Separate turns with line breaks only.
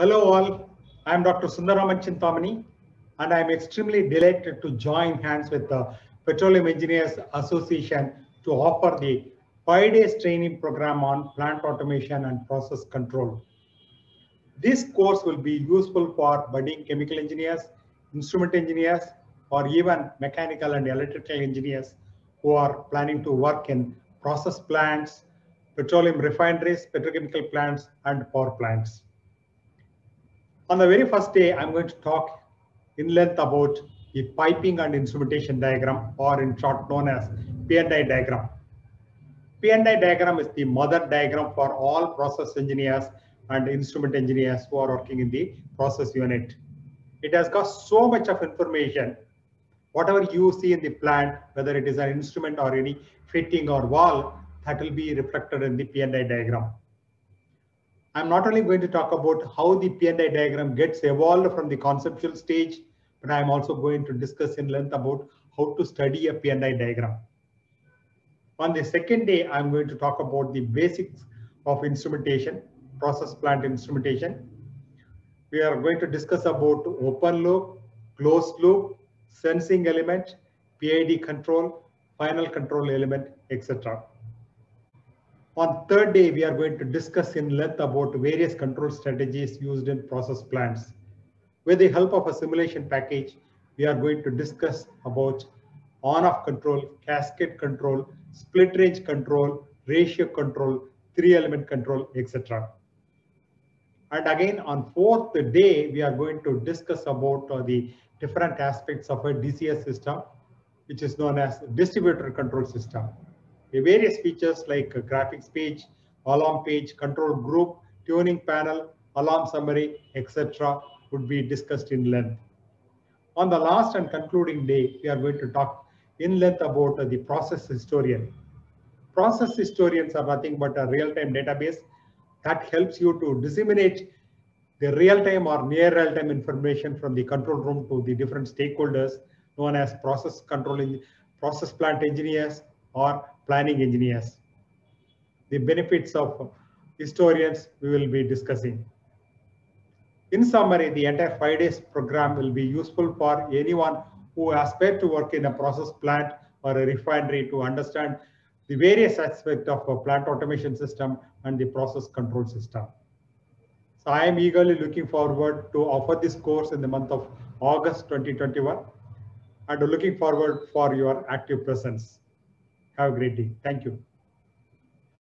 Hello all, I am Dr. Sundararaman Chintamani and I am extremely delighted to join hands with the Petroleum Engineers Association to offer the five days training program on plant automation and process control. This course will be useful for budding chemical engineers, instrument engineers, or even mechanical and electrical engineers who are planning to work in process plants, petroleum refineries, petrochemical plants, and power plants. On the very first day, I'm going to talk in length about the piping and instrumentation diagram, or in short known as P&I diagram. P&I diagram is the mother diagram for all process engineers and instrument engineers who are working in the process unit. It has got so much of information. Whatever you see in the plant, whether it is an instrument or any fitting or valve, that will be reflected in the P&I diagram. I'm not only going to talk about how the P&I diagram gets evolved from the conceptual stage, but I'm also going to discuss in length about how to study a P&I diagram. On the second day, I'm going to talk about the basics of instrumentation, process plant instrumentation. We are going to discuss about open loop, closed loop, sensing element, PID control, final control element, etc. On third day, we are going to discuss in length about various control strategies used in process plants. With the help of a simulation package, we are going to discuss about on-off control, cascade control, split range control, ratio control, three element control, etc. And again, on fourth day, we are going to discuss about uh, the different aspects of a DCS system, which is known as distributed control system. Various features like graphics page, alarm page, control group, tuning panel, alarm summary, etc. would be discussed in length. On the last and concluding day, we are going to talk in length about the process historian. Process historians are nothing but a real-time database that helps you to disseminate the real-time or near real-time information from the control room to the different stakeholders known as process control, process plant engineers or planning engineers. The benefits of historians we will be discussing. In summary, the entire five days program will be useful for anyone who aspire to work in a process plant or a refinery to understand the various aspects of a plant automation system and the process control system. So I am eagerly looking forward to offer this course in the month of August 2021 and looking forward for your active presence. Have a great day. Thank you.